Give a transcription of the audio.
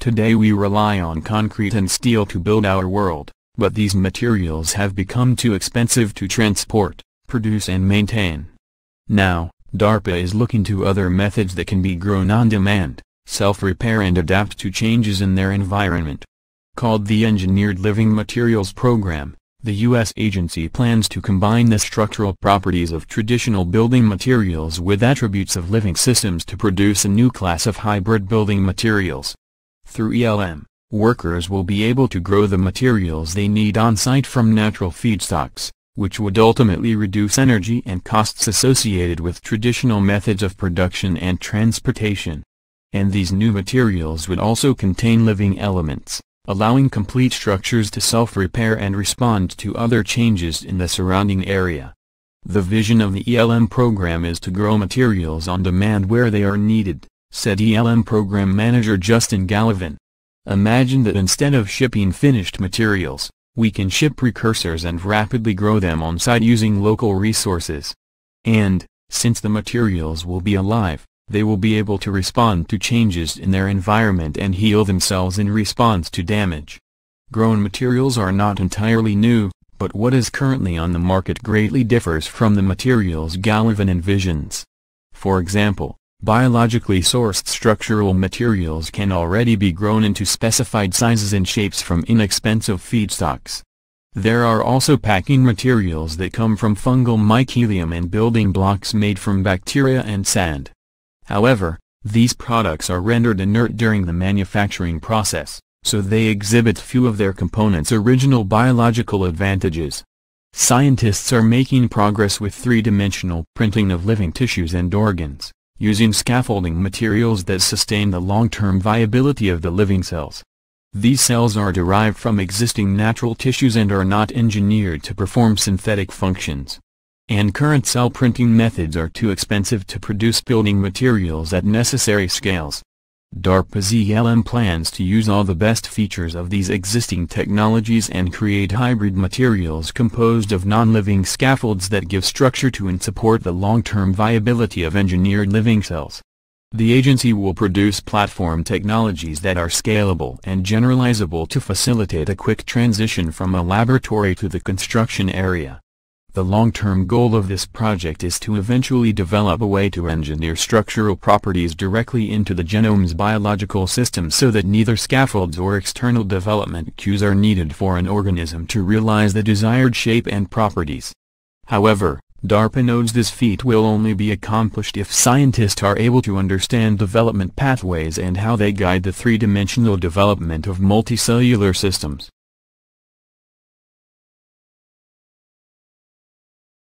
Today we rely on concrete and steel to build our world, but these materials have become too expensive to transport, produce and maintain. Now, DARPA is looking to other methods that can be grown on demand, self-repair and adapt to changes in their environment. Called the Engineered Living Materials Program, the U.S. agency plans to combine the structural properties of traditional building materials with attributes of living systems to produce a new class of hybrid building materials. Through ELM, workers will be able to grow the materials they need on-site from natural feedstocks, which would ultimately reduce energy and costs associated with traditional methods of production and transportation. And these new materials would also contain living elements allowing complete structures to self-repair and respond to other changes in the surrounding area. The vision of the ELM program is to grow materials on demand where they are needed, said ELM program manager Justin Gallivan. Imagine that instead of shipping finished materials, we can ship precursors and rapidly grow them on site using local resources. And, since the materials will be alive, they will be able to respond to changes in their environment and heal themselves in response to damage. Grown materials are not entirely new, but what is currently on the market greatly differs from the materials Gallivan envisions. For example, biologically sourced structural materials can already be grown into specified sizes and shapes from inexpensive feedstocks. There are also packing materials that come from fungal mycelium and building blocks made from bacteria and sand. However, these products are rendered inert during the manufacturing process, so they exhibit few of their components' original biological advantages. Scientists are making progress with three-dimensional printing of living tissues and organs, using scaffolding materials that sustain the long-term viability of the living cells. These cells are derived from existing natural tissues and are not engineered to perform synthetic functions and current cell printing methods are too expensive to produce building materials at necessary scales. DARPA's ELM plans to use all the best features of these existing technologies and create hybrid materials composed of non-living scaffolds that give structure to and support the long-term viability of engineered living cells. The agency will produce platform technologies that are scalable and generalizable to facilitate a quick transition from a laboratory to the construction area. The long-term goal of this project is to eventually develop a way to engineer structural properties directly into the genome's biological system so that neither scaffolds or external development cues are needed for an organism to realize the desired shape and properties. However, DARPA notes this feat will only be accomplished if scientists are able to understand development pathways and how they guide the three-dimensional development of multicellular systems.